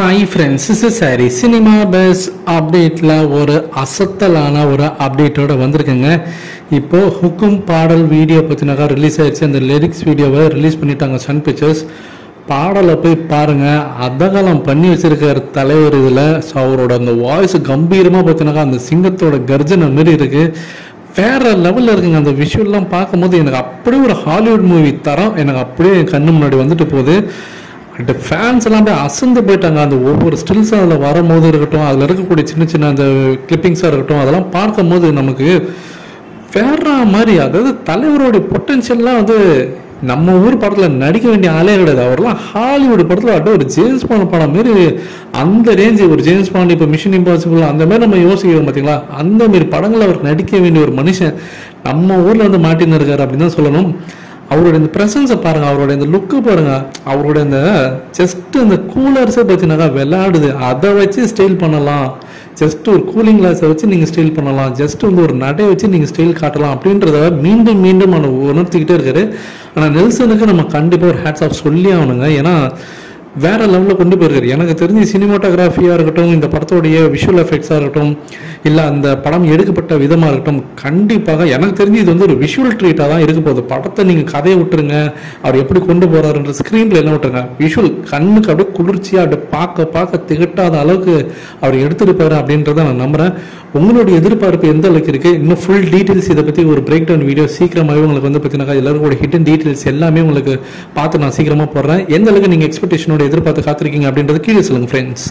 Hi friends is சாரி cinema base அப்டேட்டில் ஒரு அசத்தலான ஒரு அப்டேட்டோட வந்திருக்குங்க. இப்போது ஹுக்கும் பாடல் வீடியோ பற்றினாக்கா ரிலீஸ் ஆயிடுச்சு. அந்த லிரிக்ஸ் வீடியோவை ரிலீஸ் பண்ணிட்டாங்க சன் பிக்சர்ஸ் பாடலை போய் பாருங்கள் அதகலம் பண்ணி வச்சிருக்கிற தலைவர் இதில். ஸோ அவரோட அந்த வாய்ஸ் கம்பீரமாக பார்த்தீங்கன்னாக்கா அந்த சிங்கத்தோட கர்ஜனை மாரி இருக்குது வேற லெவலில் இருக்குங்க. அந்த விஷுவல்லாம் பார்க்கும்போது எனக்கு அப்படியே ஒரு ஹாலிவுட் மூவி தரம். எனக்கு அப்படியே என் கண்ணு முன்னாடி வந்துட்டு போகுது. அந்த ஃபேன்ஸ் எல்லாம் அப்படியே அசந்து போயிட்டாங்க. அந்த ஒவ்வொரு ஸ்டில்ஸ் அதில் வரும்போது இருக்கட்டும் அதில் இருக்கக்கூடிய சின்ன சின்ன அந்த கிளிப்பிங்ஸாக இருக்கட்டும் அதெல்லாம் பார்க்கும்போது நமக்கு வேற மாதிரி அதாவது தலைவருடைய பொட்டென்ஷியல்லாம் வந்து நம்ம ஊர் படத்தில் நடிக்க வேண்டிய ஆளே கிடையாது. அவர்லாம் ஹாலிவுட் படத்தில் அப்படியே ஒரு ஜேம்ஸ் பாண்ட் படம் மாரி அந்த ரேஞ்சு ஒரு ஜேம்ஸ் பாண்ட் இப்போ மிஷின் இம்பாசிபிள் அந்த மாதிரி நம்ம யோசிக்கிறோம் பார்த்தீங்களா அந்த மாரி படங்கள் அவர் நடிக்க வேண்டிய ஒரு மனுஷன் நம்ம ஊரில் வந்து மாட்டின்னு இருக்காரு அப்படின்னு தான் சொல்லணும். அவருடைய இந்த ப்ரெசன்ஸை பாருங்க அவருடைய இந்த லுக்கு பாருங்க அவருடைய இந்த ஜஸ்ட் இந்த கூலர்ஸை பார்த்தீங்கன்னாக்கா விளையாடுது. அதை வச்சு ஸ்டைல் பண்ணலாம். ஜஸ்ட் ஒரு கூலிங் கிளாஸை வச்சு நீங்கள் ஸ்டைல் பண்ணலாம். ஜஸ்ட் வந்து ஒரு நடையை வச்சு நீங்கள் ஸ்டைல் காட்டலாம் அப்படின்றத மீண்டும் மீண்டும் உணர்த்திக்கிட்டே இருக்காரு. ஆனால் நெல்சனுக்கு நம்ம கண்டிப்பாக ஒரு ஹேட்ஸ் ஆஃப் சொல்லி ஆகணுங்க. ஏன்னா வேற லெவலில் கொண்டு போயிருக்காரு. எனக்கு தெரிஞ்சு சினிமாட்டோகிராஃபியாக இருக்கட்டும் இந்த படத்தோடைய விஷுவல் எஃபெக்ட்ஸாக இருக்கட்டும் இல்லை அந்த படம் எடுக்கப்பட்ட விதமாக இருக்கட்டும் கண்டிப்பாக எனக்கு தெரிஞ்சு இது வந்து ஒரு விஷுவல் ட்ரீட்டாக தான் இருக்க போகுது. படத்தை நீங்கள் கதையை விட்டுருங்க அவர் எப்படி கொண்டு போகிறாருன்ற ஸ்க்ரீனில் என்ன விட்டுருங்க. விஷுவல் கண்ணுக்கு அப்படியே குளிர்ச்சியாக அப்படியே பார்க்க பார்க்க திகட்டாத அளவுக்கு அவர் எடுத்துருப்பாரு அப்படின்றத நான் நம்புகிறேன் உங்களுடைய எதிர்பார்ப்பு எந்த அளவுக்கு இருக்கு? இன்னும் ஃபுல் டீட்டெயில்ஸ் இதை பற்றி ஒரு பிரேக் டவுன் வீடியோ சீக்கிரமாகவே உங்களுக்கு வந்து பார்த்தீங்கன்னா எல்லாருக்கும் ஹிட்டன் டீட்டெயில்ஸ் எல்லாமே உங்களுக்கு பார்த்து நான் சீக்கிரமாக போடுறேன். எந்த அளவுக்கு நீங்கள் எக்ஸ்பெக்டேஷனோட எதிர்பார்த்து காத்திருக்கீங்க அப்படின்றது கீழே சொல்லுங்க ஃப்ரெண்ட்ஸ்